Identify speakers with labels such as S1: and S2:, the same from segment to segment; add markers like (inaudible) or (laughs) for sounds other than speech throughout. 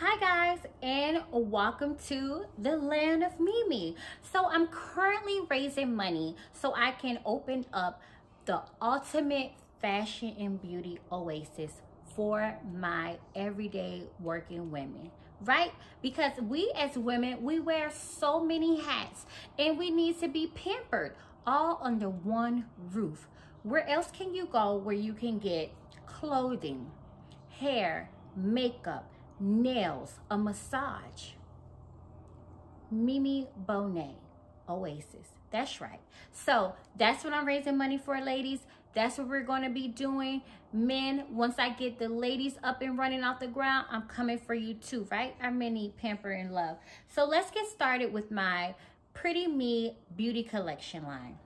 S1: Hi guys and welcome to the land of Mimi. So I'm currently raising money so I can open up the ultimate fashion and beauty oasis for my everyday working women right because we as women we wear so many hats and we need to be pampered all under one roof where else can you go where you can get clothing hair makeup nails a massage mimi bonet oasis that's right so that's what i'm raising money for ladies that's what we're going to be doing. Men, once I get the ladies up and running off the ground, I'm coming for you too, right? I may need pamper and love. So let's get started with my Pretty Me Beauty Collection line.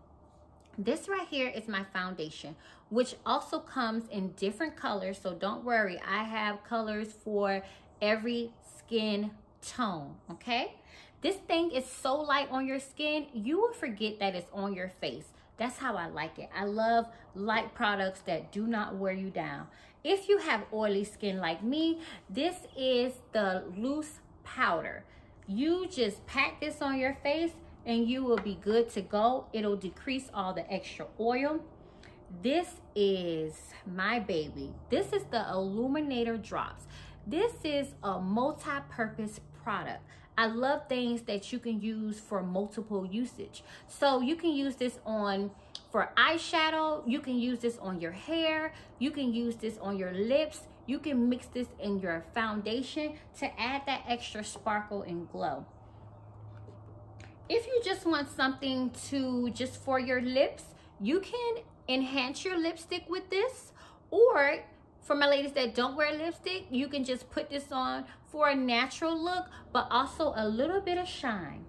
S1: This right here is my foundation, which also comes in different colors. So don't worry, I have colors for every skin tone, okay? This thing is so light on your skin, you will forget that it's on your face. That's how I like it. I love light products that do not wear you down. If you have oily skin like me, this is the loose powder. You just pack this on your face and you will be good to go. It'll decrease all the extra oil. This is my baby. This is the Illuminator Drops. This is a multi-purpose product. I love things that you can use for multiple usage. So you can use this on for eyeshadow. You can use this on your hair. You can use this on your lips. You can mix this in your foundation to add that extra sparkle and glow. If you just want something to just for your lips, you can enhance your lipstick with this or for my ladies that don't wear lipstick, you can just put this on for a natural look, but also a little bit of shine.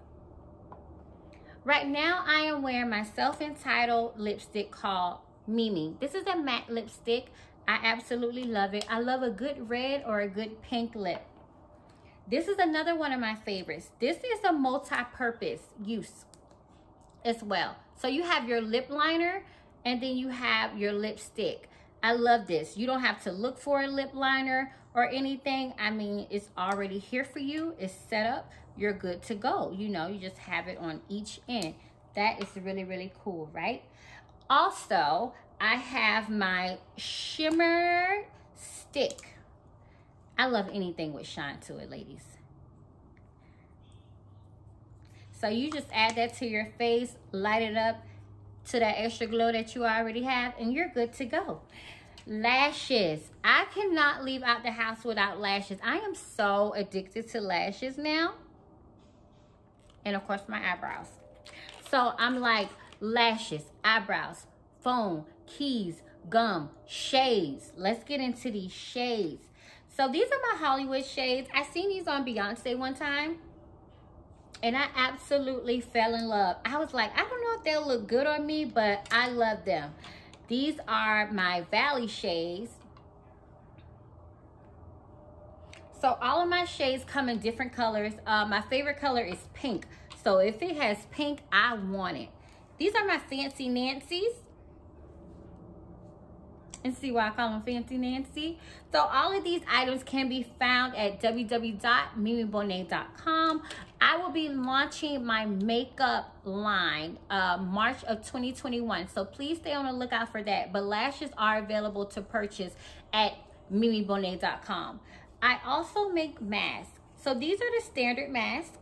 S1: Right now, I am wearing my self-entitled lipstick called Mimi. This is a matte lipstick. I absolutely love it. I love a good red or a good pink lip. This is another one of my favorites. This is a multi-purpose use as well. So you have your lip liner and then you have your lipstick. I love this. You don't have to look for a lip liner or anything. I mean, it's already here for you. It's set up. You're good to go. You know, you just have it on each end. That is really, really cool, right? Also, I have my shimmer stick. I love anything with shine to it, ladies. So you just add that to your face, light it up, to that extra glow that you already have and you're good to go. Lashes. I cannot leave out the house without lashes. I am so addicted to lashes now. And of course my eyebrows. So I'm like lashes, eyebrows, phone, keys, gum, shades. Let's get into these shades. So these are my Hollywood shades. I seen these on Beyonce one time and I absolutely fell in love. I was like, I don't know if they'll look good on me, but I love them. These are my Valley shades. So all of my shades come in different colors. Uh, my favorite color is pink. So if it has pink, I want it. These are my Fancy Nancy's and see why I call them Fancy Nancy. So all of these items can be found at www.mimibonet.com. I will be launching my makeup line uh, March of 2021. So please stay on the lookout for that. But lashes are available to purchase at mimibonet.com. I also make masks. So these are the standard masks.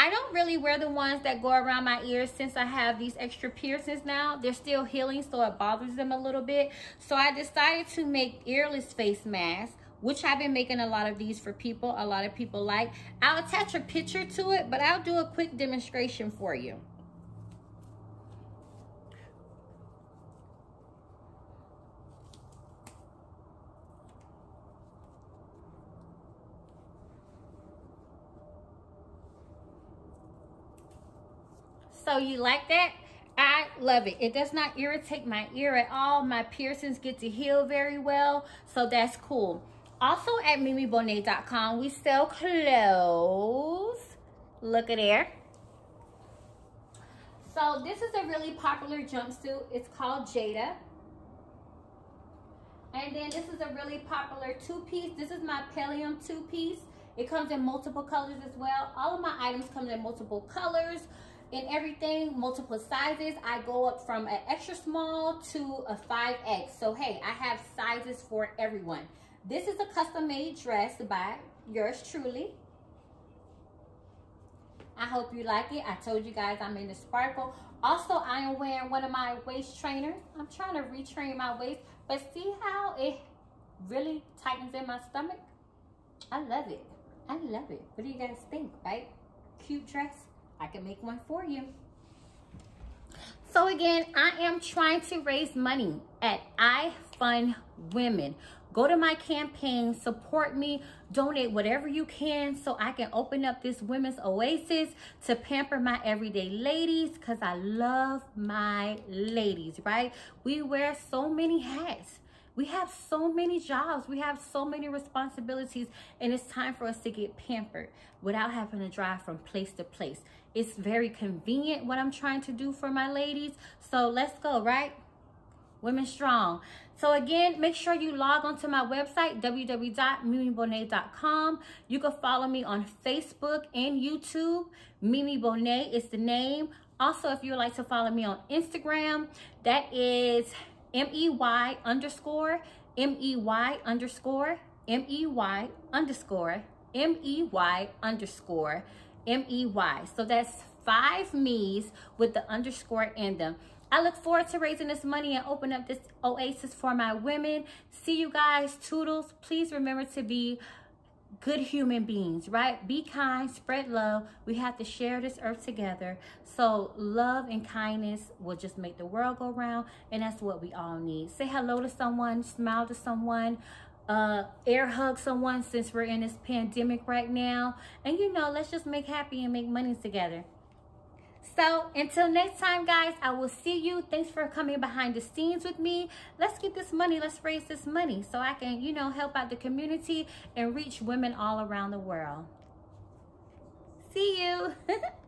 S1: I don't really wear the ones that go around my ears since I have these extra piercings now. They're still healing, so it bothers them a little bit. So I decided to make earless face masks which I've been making a lot of these for people. A lot of people like. I'll attach a picture to it, but I'll do a quick demonstration for you. So you like that? I love it. It does not irritate my ear at all. My piercings get to heal very well. So that's cool. Also at mimibonet.com, we sell clothes. Look at there. So this is a really popular jumpsuit. It's called Jada. And then this is a really popular two-piece. This is my Pelium two-piece. It comes in multiple colors as well. All of my items come in multiple colors and everything, multiple sizes. I go up from an extra small to a 5X. So, hey, I have sizes for everyone. This is a custom-made dress by yours truly. I hope you like it. I told you guys I'm in the sparkle. Also, I am wearing one of my waist trainers. I'm trying to retrain my waist, but see how it really tightens in my stomach? I love it. I love it. What do you guys think, right? Cute dress. I can make one for you. So again, I am trying to raise money at I Fund Women. Go to my campaign, support me, donate whatever you can so I can open up this women's oasis to pamper my everyday ladies because I love my ladies, right? We wear so many hats. We have so many jobs. We have so many responsibilities and it's time for us to get pampered without having to drive from place to place. It's very convenient what I'm trying to do for my ladies. So let's go, right? Women Strong. So again, make sure you log onto my website, www.mimibonet.com. You can follow me on Facebook and YouTube. Mey Mey Bonet is the name. Also, if you would like to follow me on Instagram, that is M-E-Y underscore, M-E-Y underscore, M-E-Y underscore, M-E-Y underscore, M-E-Y. So that's five me's with the underscore in them. I look forward to raising this money and open up this oasis for my women. See you guys. Toodles. Please remember to be good human beings, right? Be kind, spread love. We have to share this earth together. So love and kindness will just make the world go round. And that's what we all need. Say hello to someone, smile to someone, uh, air hug someone since we're in this pandemic right now. And you know, let's just make happy and make money together. So until next time, guys, I will see you. Thanks for coming behind the scenes with me. Let's get this money. Let's raise this money so I can, you know, help out the community and reach women all around the world. See you. (laughs)